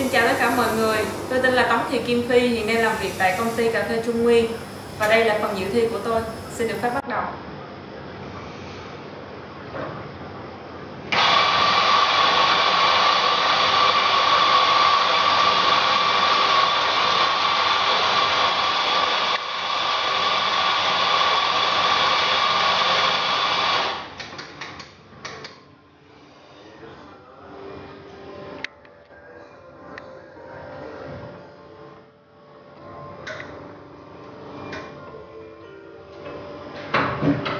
Xin chào tất cả mọi người, tôi tên là Tống Thị Kim Phi, hiện đang làm việc tại công ty cà phê Trung Nguyên và đây là phần dự thi của tôi. Xin được phép bắt đầu. Gracias.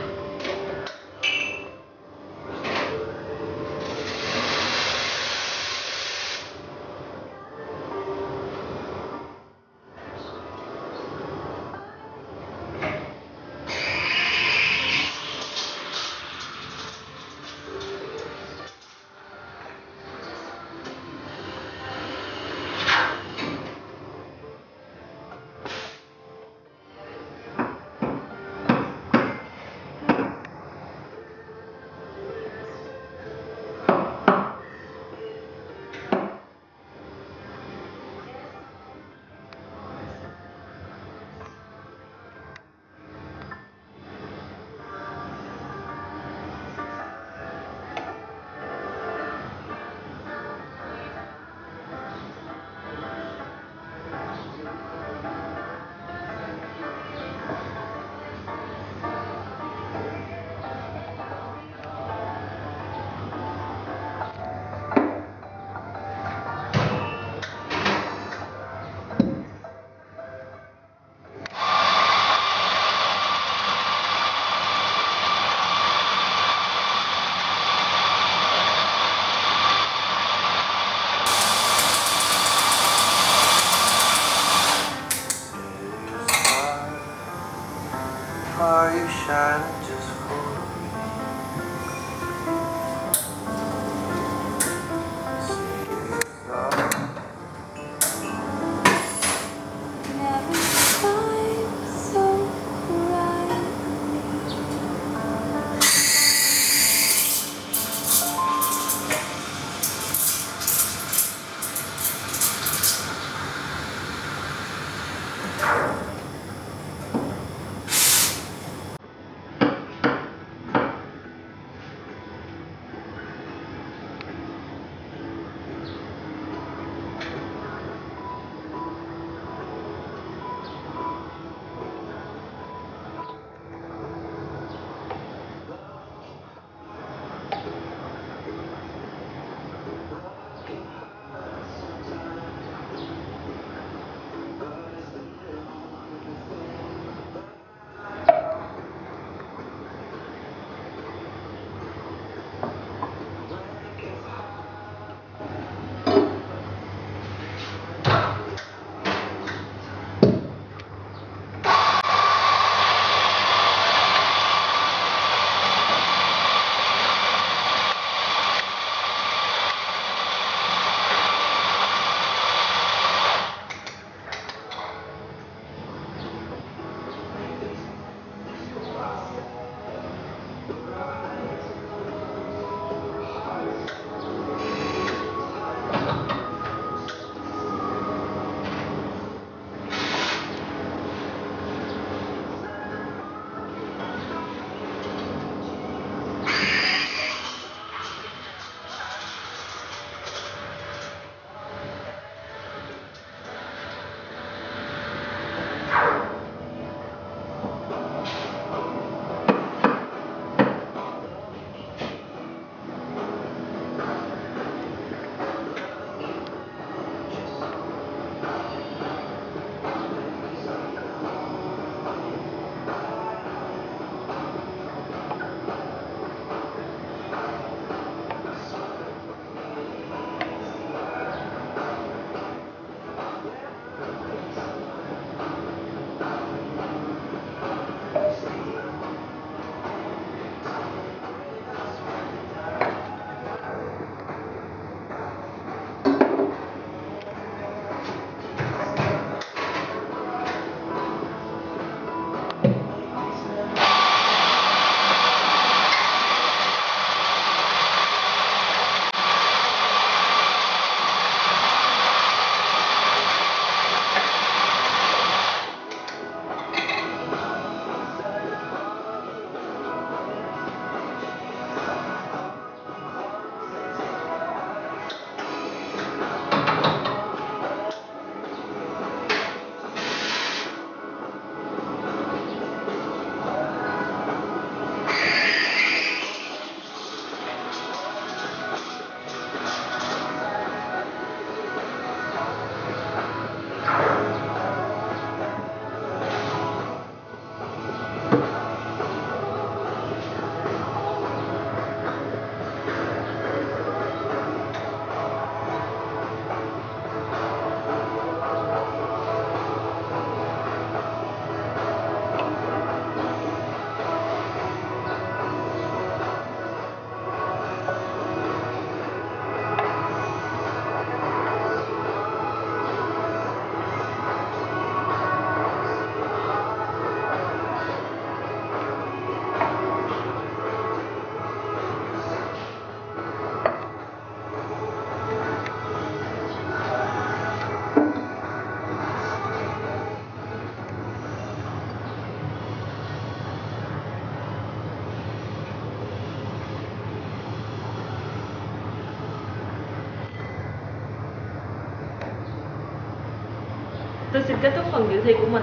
Are you shine just for Tôi xin kết thúc phần dự thi của mình.